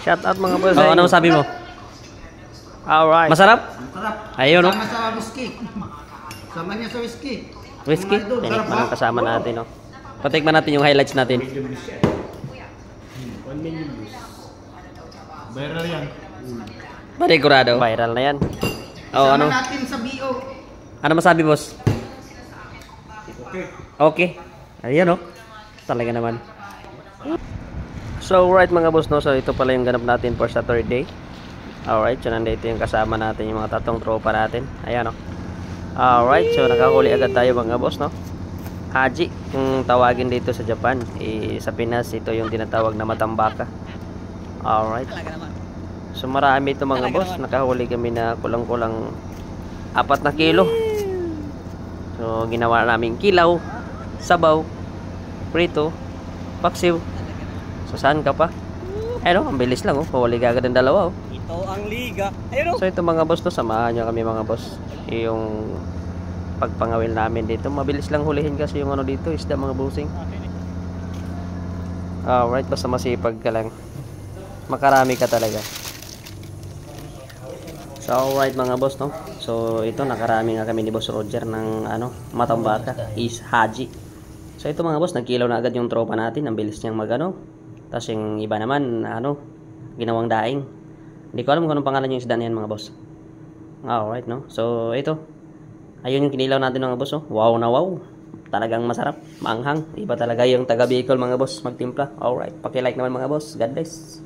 Shout out mga boss. Oh, ano masabi mo? Alright. Masarap? Sarap. Ayun, no? Sama sa whiskey. Sama niya sa whiskey. Whiskey? Tinikman ang kasama natin, no? Patikman natin yung highlights natin. Viral yan. Panigurado. Viral na yan. Oh, Sama ano? natin sa BO. Ano masabi, boss? Okay. Okay. Ayun, no? Talaga naman. So, right mga boss, no? So, ito pala yung ganap natin for Saturday. Alright, so nandito yung kasama natin yung mga tatong tropa natin. Ayan, no? Alright, so nakahuli agad tayo mga boss, no? Haji, yung tawagin dito sa Japan. Eh, sa Pinas, ito yung tinatawag na matambaka. Alright. So, marami ito mga boss. Nakahuli kami na kulang-kulang apat na kilo. So, ginawa namin kilaw, sabaw, prito, paksiw. So, saan ka pa? Ayun, oh, ang bilis lang, oh. Pawali ka agad ng dalawa, oh. Ito ang liga. Ayun, So ito mga boss to, samahan nyo kami mga boss. Yung pagpangawil namin dito. Mabilis lang hulihin kasi yung ano dito, isda mga busing. Alright, basta masipag ka lang. Makarami ka talaga. So alright mga boss no. So ito nakarami nga kami ni Boss Roger ng ano, matambaka is Haji. So ito mga boss, nagkilaw na agad yung tropa natin. Ang bilis niyang magano. Tapos yung iba naman, ano, ginawang daing. Hindi ko alam kung anong pangalan yung isda yan mga boss. Alright, no? So, ito. Ayun yung kinilaw natin mga boss, oh. Wow na wow. Talagang masarap. Maanghang. Iba talaga yung taga Bicol mga boss magtimpla. Alright. Paki-like naman mga boss. God bless.